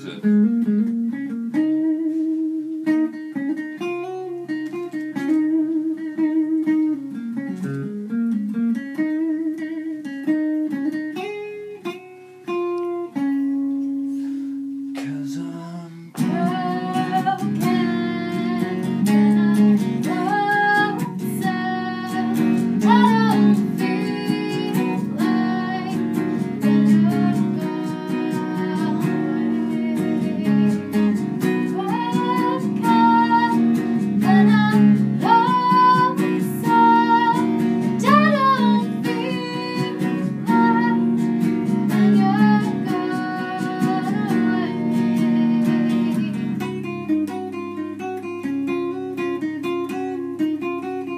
Is it?